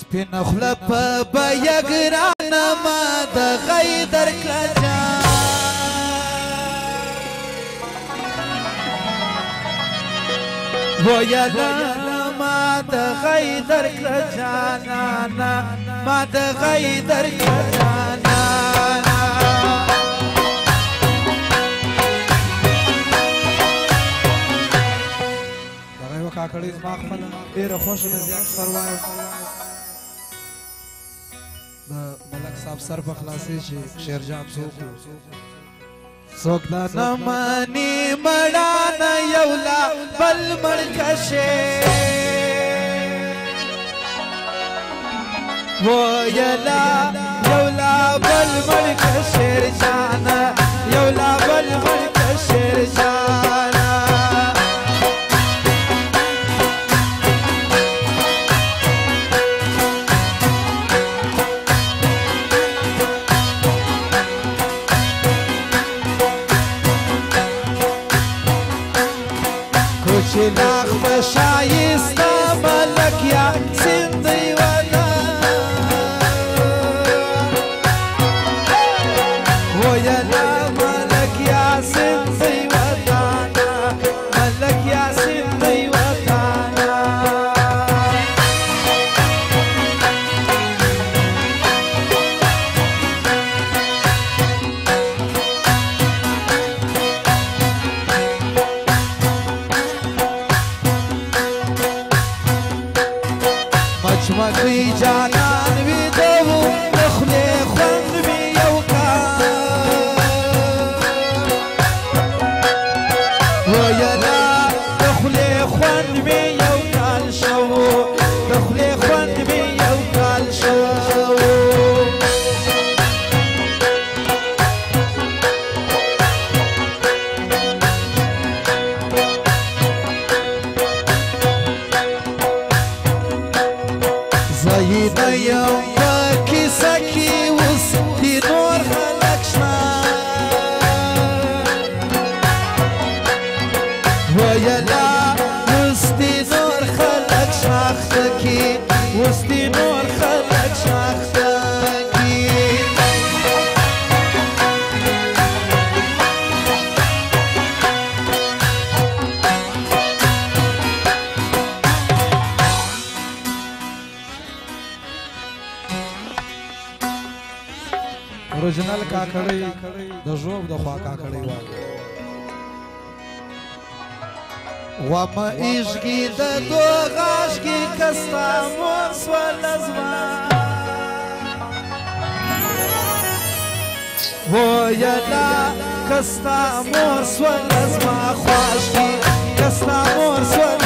سپین خپل په بیا ګران ما د غیدر کلا جان و یا ما د غیدر کلا جان ما د غیدر کلا جان کاکړې زما خپل ډېر خوشاله زیات پروايي د ملک صاحب سر په خلاصې چې شیرجان څوک څوک دا نه مانی مړا نه یو لا بل مړکشه و یلا یو لا بل مړکشه شیرجان یو لا بل مړکشه شیرجان Daí eu daqui, daqui. اوریجنل کاکړی د ژوب د خوا کاکړی و و ما عشقی د تو غاش کی کستا مو سوال زما و یلا کستا مور سوال زما خواش کی کستا مور سوال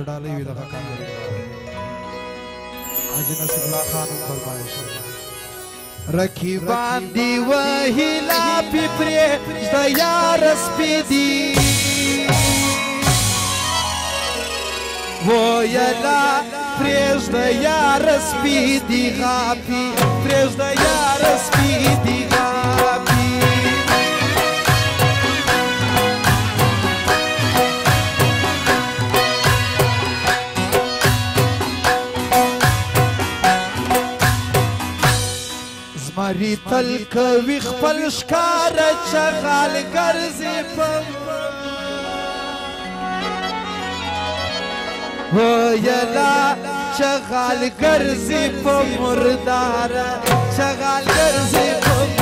ته ډالې وي دغه کار حاجی نصیب الله خان فرمایي رکیبان دی وهلا پپرې د یار سپیدی و یلا پرېژ د یار سپیدی غافي پرېژ د یار سپیدی غافي خپل کوي خپل ښکار چغال ګرځي پم هو یلا چغال ګرځي په مردار چغال ګرځي په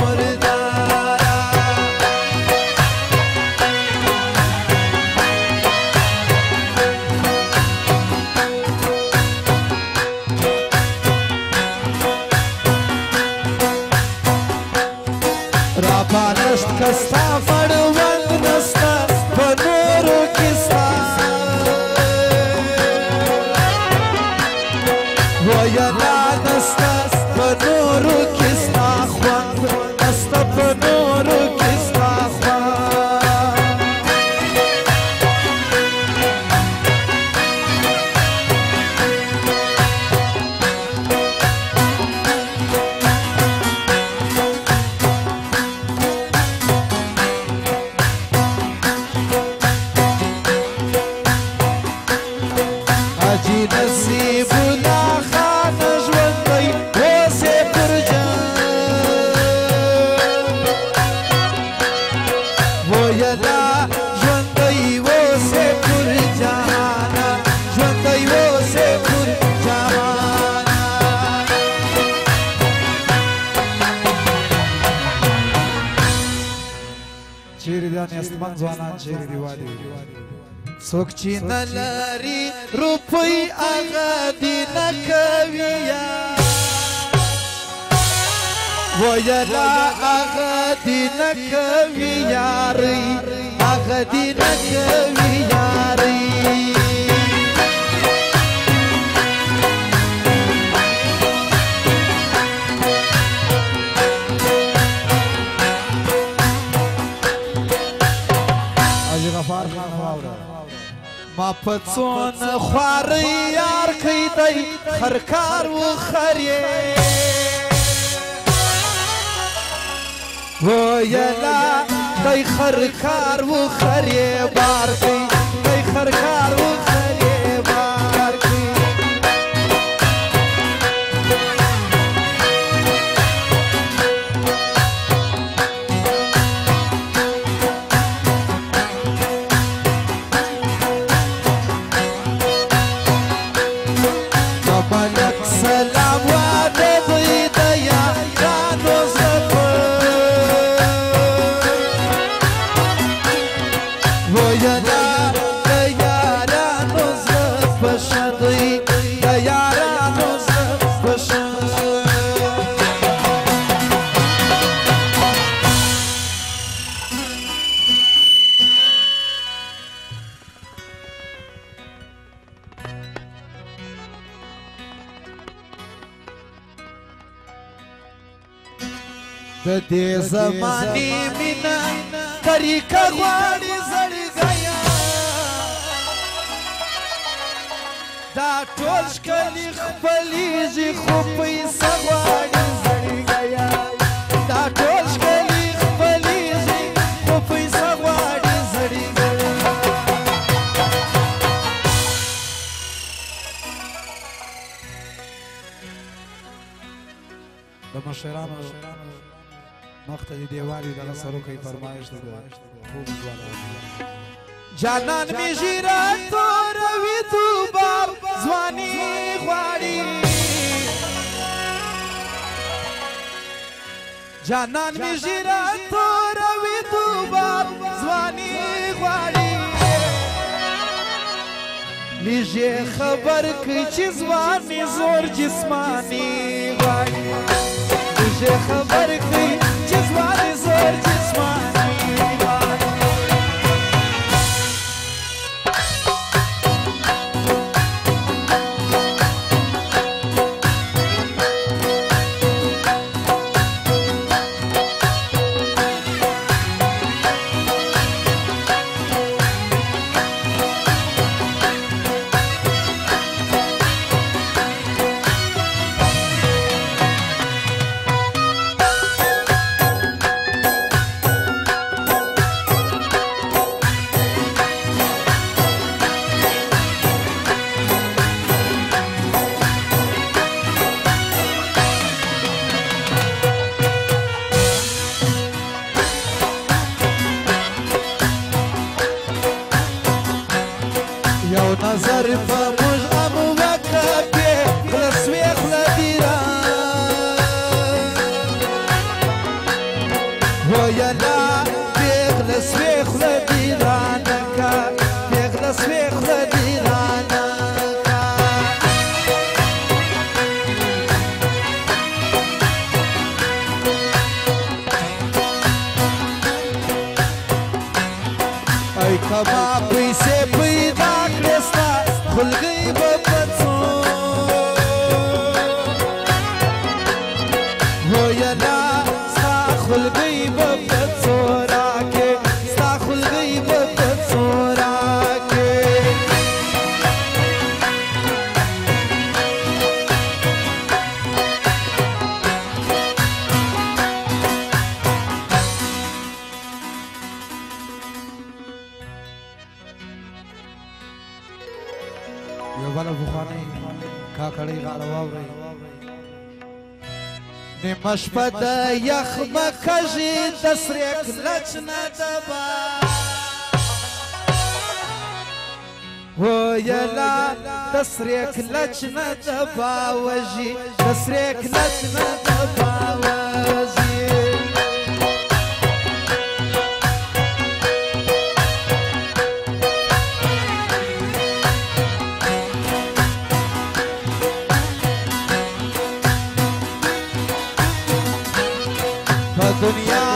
څوک چې نه لري روپۍ هغه دې نه کوي یا ویلا هغه دې نه کوي یاري هغه دې نه کوي یاري حاجی غفار خان واوره ما په څون خواري یار کوي دی خرکار و خري و یلا دی خرکار و خري بار کوي دی خرکار و خري دې زماني مینا طریقه غواړي زړګیا دا ټول ښکلي خپلېږي خو په ته دې دیوالي دغه سرو کوي فرمایش ده ټول ځوانان جانان می ژیرا تور وی تو باب ځواني غواړي جانان می ژیرا تور وی تو باب ځواني غواړي لیجه خبر کی چې ځواني زور جسمانی غواړي لیجه خبر کی words just mine. یو بل بخوانی کاکړی غاړه واوري نیمه شپه د یخ مکژې د سرې کلچ نه د باد ویلا د سرې کلچ نه د باوژي د سرې کلچ نه د Yeah.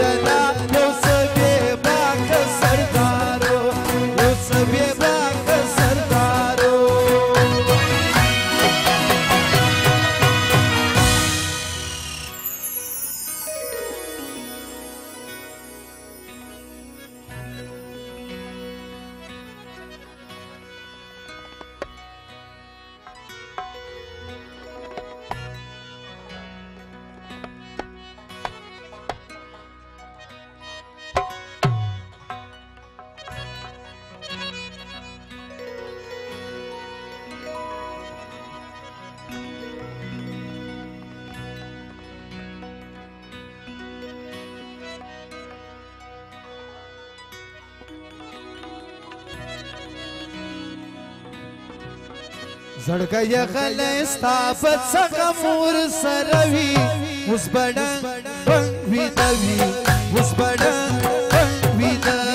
Jana, eu sei. زړګه یې غلې ستا په څنګه مور سره وي اوس بډنګ بنګ وي دوي اوس بډنګ بنګ وي دوي